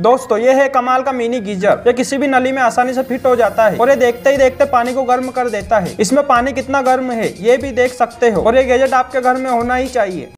दोस्तों, ये है कमाल का मिनी गीजर। ये किसी भी नली में आसानी से फिट हो जाता है और ये देखते ही देखते पानी को गर्म कर देता है। इसमें पानी कितना गर्म है, ये भी देख सकते हो। और ये गैजेट आपके घर में होना ही चाहिए।